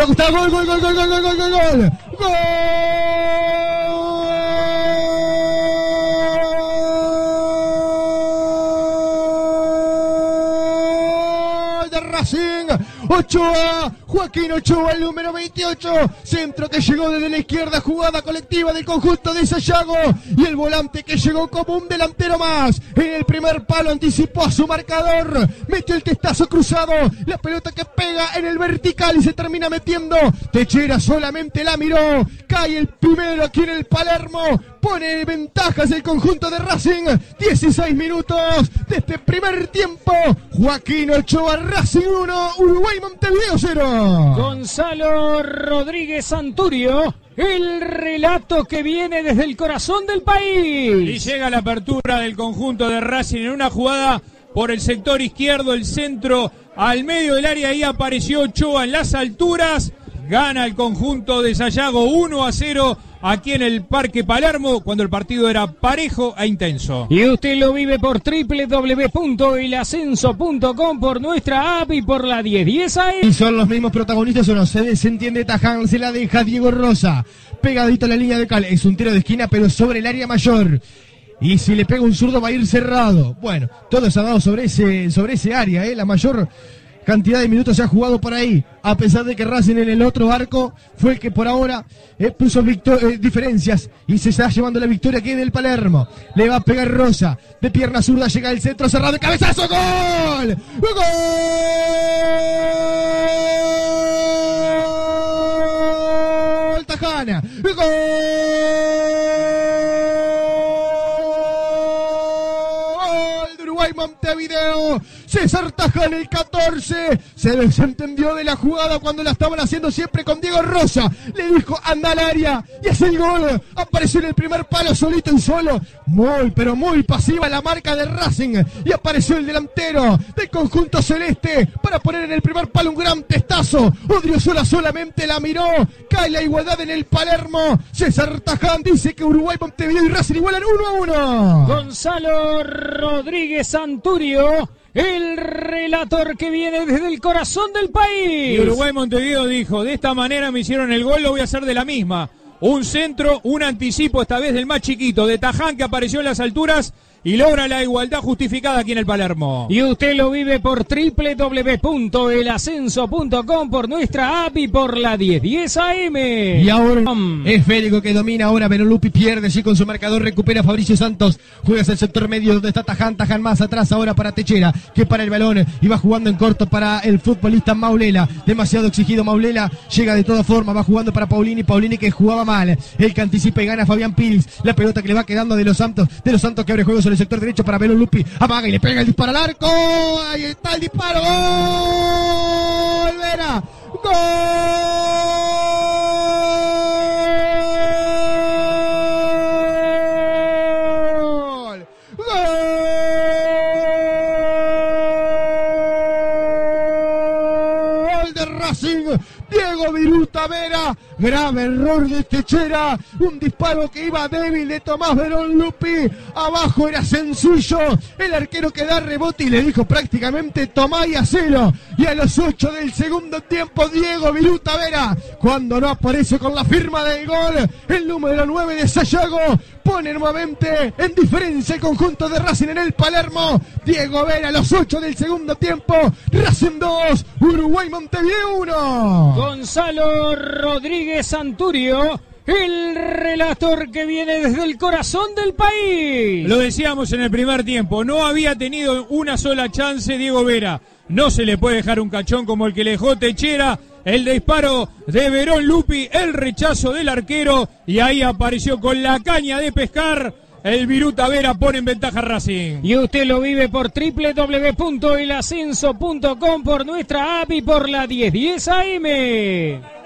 Gol, gol, gol, gol, gol, gol, gol, gol, gol. Gol. de Racing. Ochoa, Joaquín Ochoa, el número 28. Centro que llegó desde la izquierda, jugada colectiva del conjunto de Sayago. Y el volante que llegó como un delantero más. En el primer palo anticipó a su marcador. Metió el testazo cruzado. La pelota que pega en el vertical y se termina metiendo. Techera solamente la miró. Cae el primero aquí en el Palermo. Pone ventajas el conjunto de Racing. 16 minutos de este primer tiempo. Joaquín Ochoa, Racing 1, Uruguay Montevideo 0. Gonzalo Rodríguez Santurio. El relato que viene desde el corazón del país. Y llega la apertura del conjunto de Racing en una jugada por el sector izquierdo, el centro al medio del área. Ahí apareció Ochoa en las alturas. Gana el conjunto de Sayago 1 a 0 aquí en el Parque Palermo cuando el partido era parejo e intenso. Y usted lo vive por www.elascenso.com, por nuestra app y por la 1010 AM. Y son los mismos protagonistas o no, se desentiende Taján, se la deja Diego Rosa. Pegadito a la línea de cal, es un tiro de esquina pero sobre el área mayor. Y si le pega un zurdo va a ir cerrado. Bueno, todo se ha dado sobre ese, sobre ese área, ¿eh? la mayor cantidad de minutos se ha jugado por ahí, a pesar de que Racing en el otro arco fue el que por ahora eh, puso eh, diferencias y se está llevando la victoria aquí en el Palermo. Le va a pegar Rosa, de pierna zurda llega el centro cerrado, de cabezazo, gol, gol, Tajana, gol. Uruguay Montevideo César Taján el 14 se desentendió de la jugada cuando la estaban haciendo siempre con Diego Rosa. Le dijo anda al área y hace el gol. Apareció en el primer palo solito y solo. Muy, pero muy pasiva la marca de Racing. Y apareció el delantero del conjunto celeste para poner en el primer palo un gran testazo. Odriozola solamente la miró. Cae la igualdad en el Palermo. César Taján dice que Uruguay, Montevideo y Racing igualan 1 a 1. Gonzalo Rodríguez Santurio el relator que viene desde el corazón del país. Y Uruguay Montevideo dijo, de esta manera me hicieron el gol, lo voy a hacer de la misma. Un centro, un anticipo esta vez del más chiquito, de Taján que apareció en las alturas y logra la igualdad justificada aquí en el Palermo. Y usted lo vive por www.elascenso.com, por nuestra app y por la 1010 AM. Y ahora es Férico que domina ahora, pero Lupi pierde allí con su marcador, recupera Fabricio Santos, juega hacia el sector medio donde está Taján, Taján más atrás ahora para Techera, que para el balón y va jugando en corto para el futbolista Maulela, demasiado exigido Maulela, llega de todas formas, va jugando para Paulini, Paulini que jugaba mal, el que anticipa y gana Fabián Pires, la pelota que le va quedando de los Santos, de los Santos que abre el sector derecho para Belón Lupi. Amaga y le pega el disparo al arco. Ahí está el disparo. Gol. Vera. Gol. De Racing. Diego Viruta Vera Grave error de Techera. Un disparo que iba débil de Tomás Verón Lupi. Abajo era sencillo. El arquero que da rebote y le dijo prácticamente tomá y hacelo. Y a los 8 del segundo tiempo, Diego Viruta Vera. Cuando no aparece con la firma del gol, el número 9 de Sayago pone nuevamente en diferencia el conjunto de Racing en el Palermo. Diego Vera a los 8 del segundo tiempo. Racing 2, Uruguay Montevideo 1. Gonzalo Rodríguez Santurio, el relator que viene desde el corazón del país. Lo decíamos en el primer tiempo, no había tenido una sola chance Diego Vera. No se le puede dejar un cachón como el que le dejó Techera. El disparo de Verón Lupi, el rechazo del arquero y ahí apareció con la caña de pescar. El Viruta Vera pone en ventaja Racing. Y usted lo vive por www.elascenso.com, por nuestra app y por la 1010 AM.